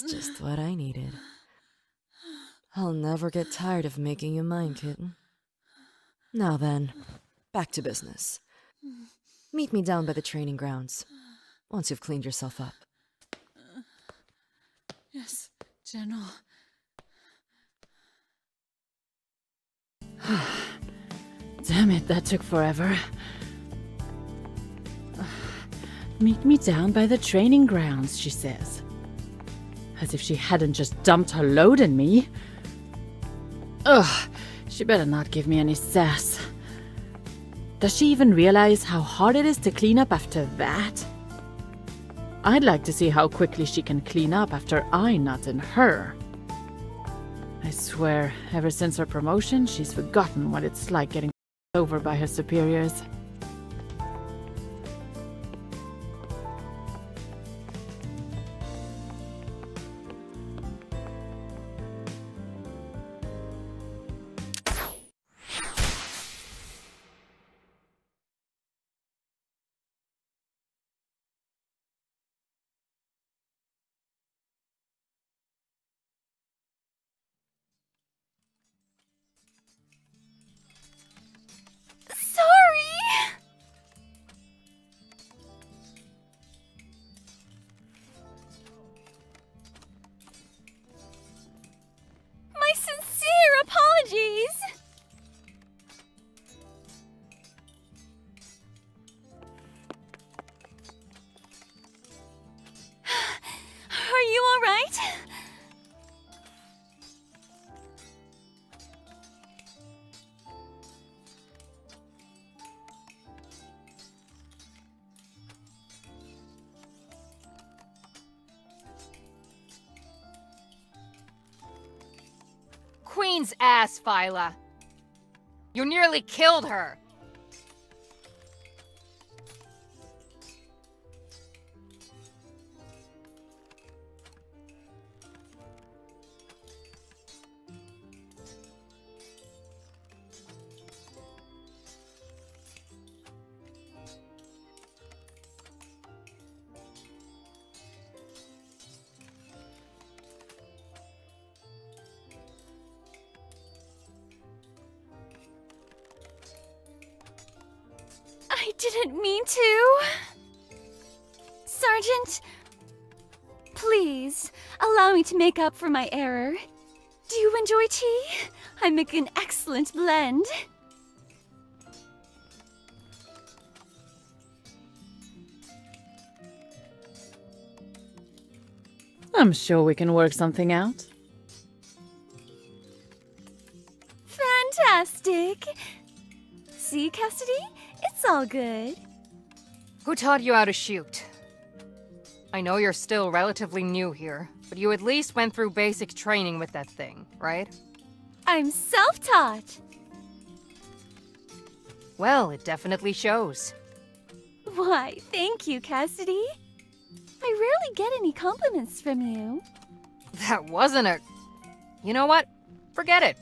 That's just what I needed. I'll never get tired of making you mine, kitten. Now then, back to business. Meet me down by the training grounds, once you've cleaned yourself up. Yes, General. Damn it, that took forever. Meet me down by the training grounds, she says. As if she hadn't just dumped her load in me. Ugh, she better not give me any sass. Does she even realize how hard it is to clean up after that? I'd like to see how quickly she can clean up after I nut in her. I swear, ever since her promotion, she's forgotten what it's like getting over by her superiors. Ass, Phyla. You nearly killed her. Didn't mean to. Sergeant, please allow me to make up for my error. Do you enjoy tea? I make an excellent blend. I'm sure we can work something out. Fantastic. See, Cassidy? It's all good. Who taught you how to shoot? I know you're still relatively new here, but you at least went through basic training with that thing, right? I'm self taught. Well, it definitely shows. Why, thank you, Cassidy. I rarely get any compliments from you. That wasn't a. You know what? Forget it.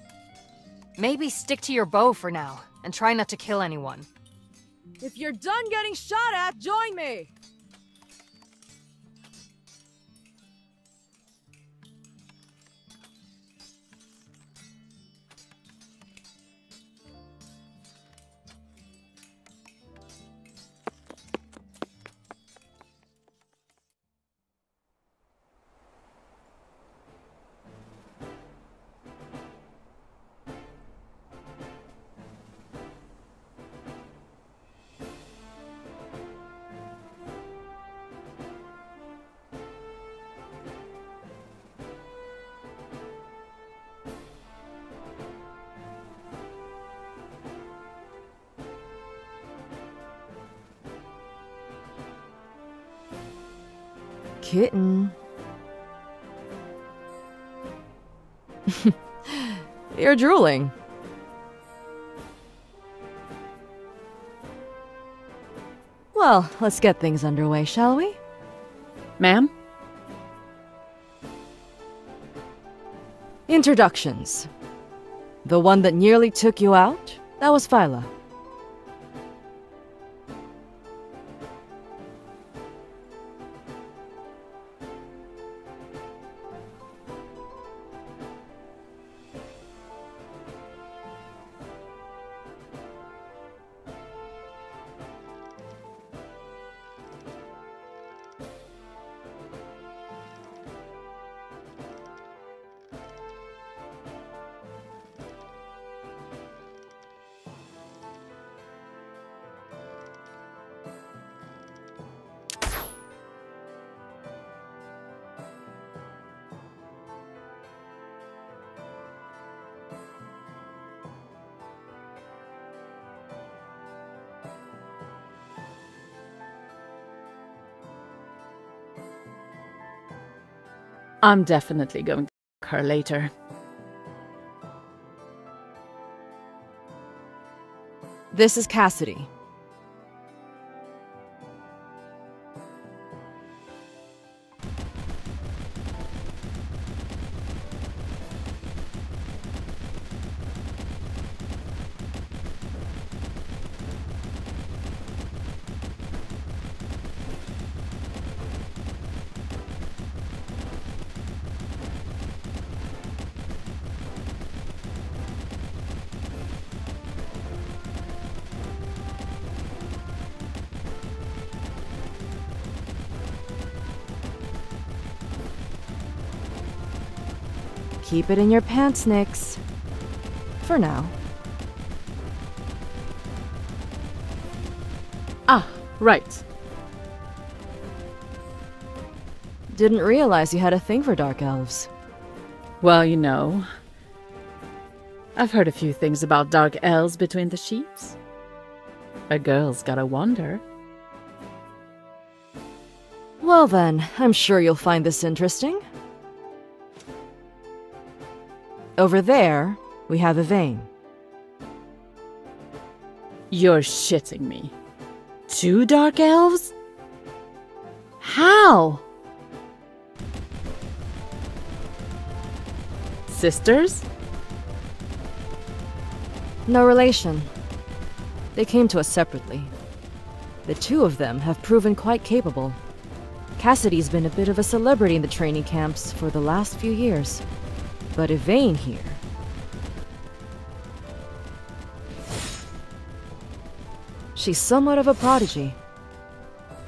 Maybe stick to your bow for now, and try not to kill anyone. If you're done getting shot at, join me! Kitten. You're drooling. Well, let's get things underway, shall we? Ma'am? Introductions. The one that nearly took you out? That was Phyla. I'm definitely going to f- her later. This is Cassidy. Keep it in your pants, Nix. For now. Ah, right. Didn't realize you had a thing for dark elves. Well, you know. I've heard a few things about dark elves between the sheets. A girl's gotta wonder. Well then, I'm sure you'll find this interesting. Over there, we have Yvain. You're shitting me. Two dark elves? How? Sisters? No relation. They came to us separately. The two of them have proven quite capable. Cassidy's been a bit of a celebrity in the training camps for the last few years. But Yvain here. She's somewhat of a prodigy.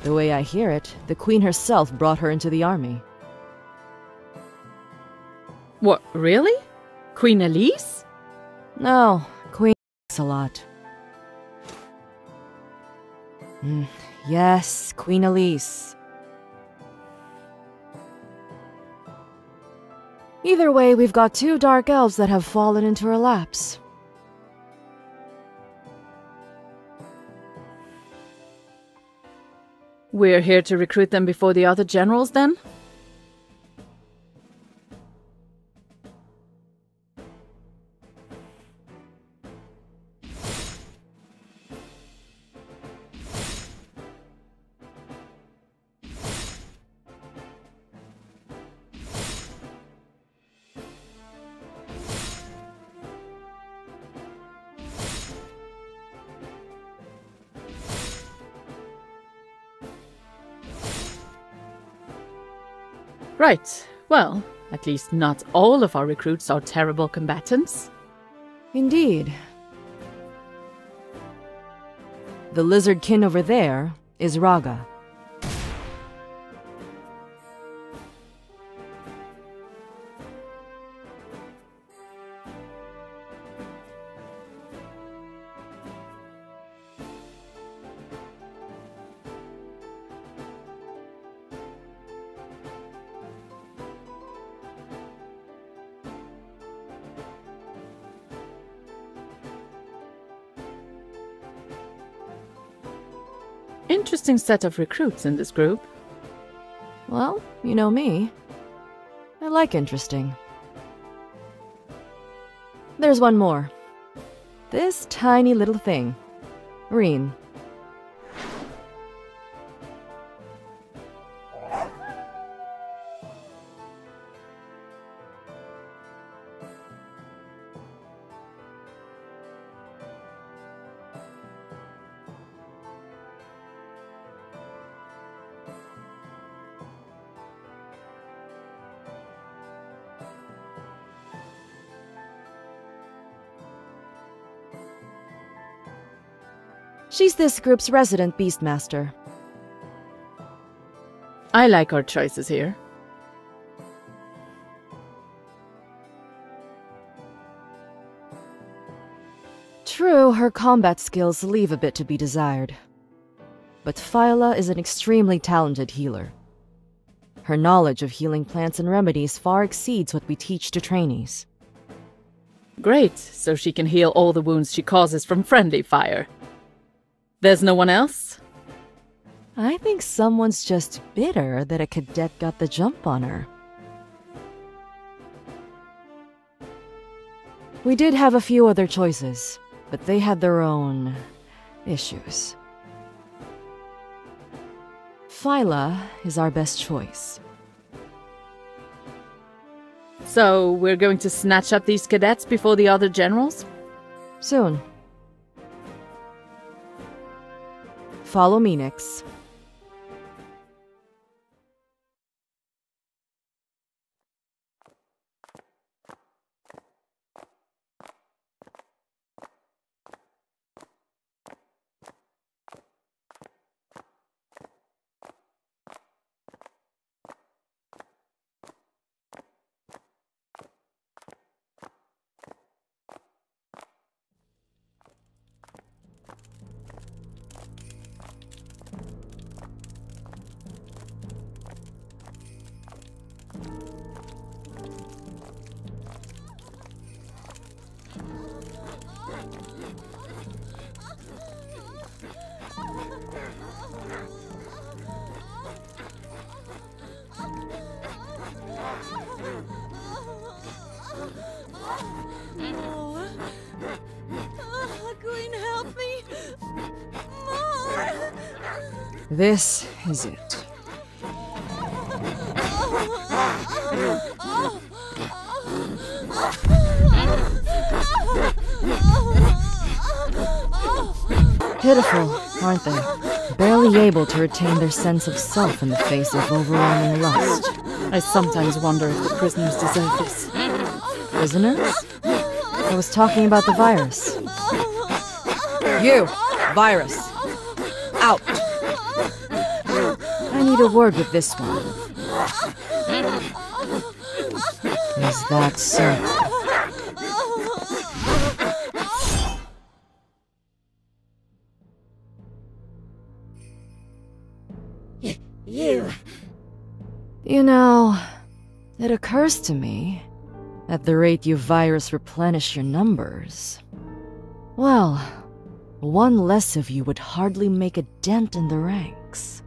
The way I hear it, the Queen herself brought her into the army. What, really? Queen Elise? No, Queen a lot. Mm, yes, Queen Elise. Either way, we've got two dark elves that have fallen into her laps. We're here to recruit them before the other generals, then? Right. Well, at least not all of our recruits are terrible combatants. Indeed. The lizard kin over there is Raga. Set of recruits in this group. Well, you know me. I like interesting. There's one more. This tiny little thing. Reen. This group's resident beastmaster. I like our choices here. True, her combat skills leave a bit to be desired. But Phyla is an extremely talented healer. Her knowledge of healing plants and remedies far exceeds what we teach to trainees. Great, so she can heal all the wounds she causes from friendly fire. There's no one else? I think someone's just bitter that a cadet got the jump on her. We did have a few other choices, but they had their own issues. Phyla is our best choice. So, we're going to snatch up these cadets before the other generals? Soon. Follow me, Nix. This is it. Pitiful, aren't they? Barely able to retain their sense of self in the face of overwhelming lust. I sometimes wonder if the prisoners deserve this. Prisoners? I was talking about the virus. You, virus. Need a word with this one. Is that so? You! You know, it occurs to me, at the rate you virus replenish your numbers, well, one less of you would hardly make a dent in the ranks.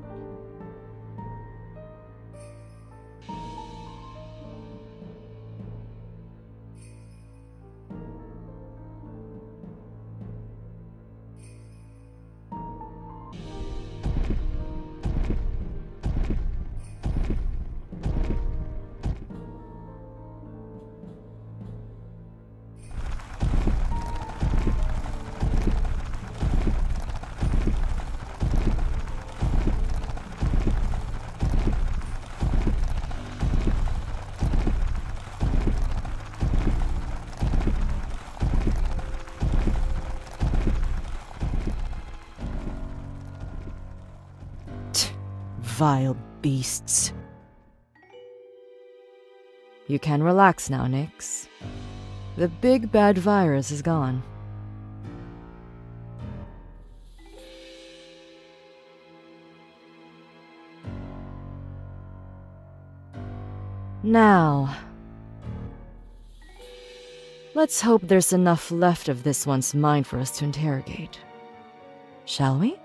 Vile beasts. You can relax now, Nix. The big bad virus is gone. Now, let's hope there's enough left of this one's mind for us to interrogate. Shall we?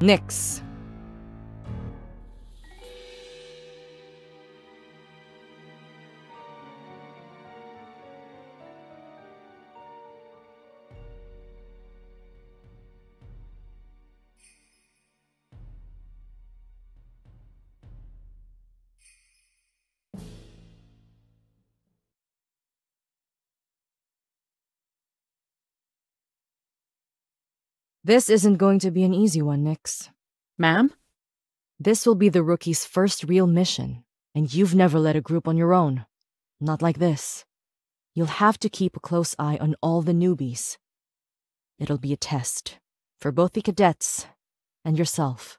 Nix. This isn't going to be an easy one, Nix. Ma'am? This will be the rookie's first real mission, and you've never led a group on your own. Not like this. You'll have to keep a close eye on all the newbies. It'll be a test for both the cadets and yourself.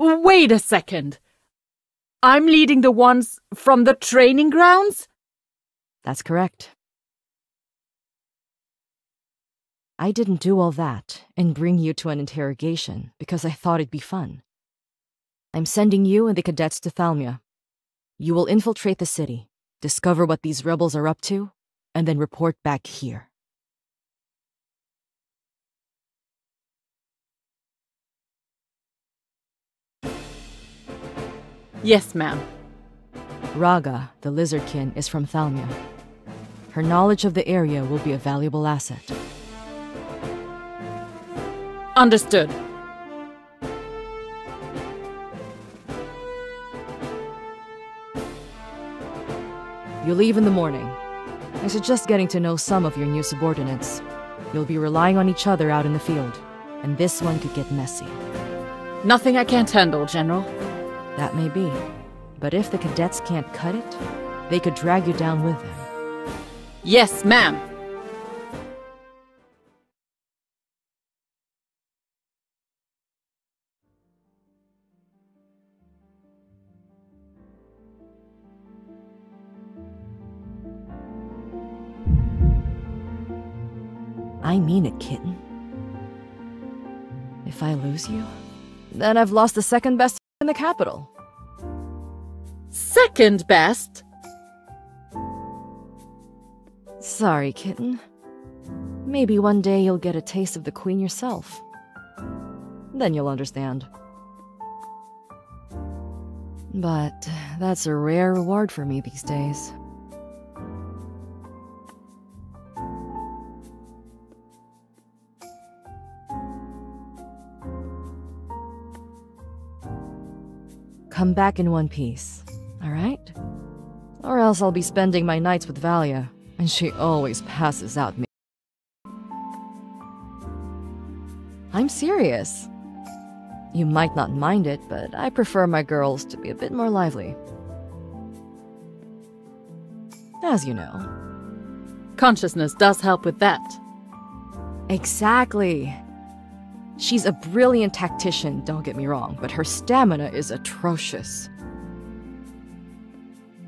Wait a second. I'm leading the ones from the training grounds? That's correct. I didn't do all that and bring you to an interrogation because I thought it'd be fun. I'm sending you and the cadets to Thalmia. You will infiltrate the city, discover what these rebels are up to, and then report back here. Yes, ma'am. Raga, the lizardkin, is from Thalmia. Her knowledge of the area will be a valuable asset. Understood. You leave in the morning. I suggest getting to know some of your new subordinates. You'll be relying on each other out in the field, and this one could get messy. Nothing I can't handle, General. That may be. But if the cadets can't cut it, they could drag you down with them. Yes, ma'am. If I lose you, then I've lost the second best in the capital. Second best? Sorry, kitten. Maybe one day you'll get a taste of the queen yourself. Then you'll understand. But that's a rare reward for me these days. Come back in one piece, alright? Or else I'll be spending my nights with Valia, and she always passes out me. I'm serious. You might not mind it, but I prefer my girls to be a bit more lively. As you know. Consciousness does help with that. Exactly. She's a brilliant tactician, don't get me wrong, but her stamina is atrocious.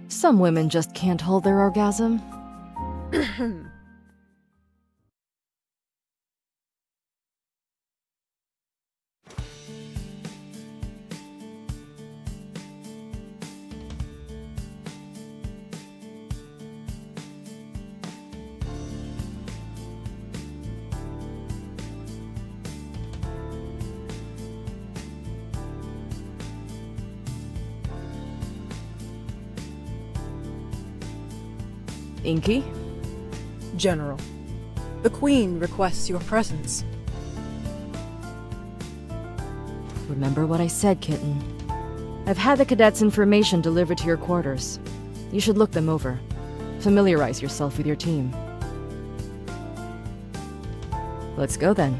Some women just can't hold their orgasm. Inky? General, the Queen requests your presence. Remember what I said, kitten. I've had the cadets' information delivered to your quarters. You should look them over. Familiarize yourself with your team. Let's go then.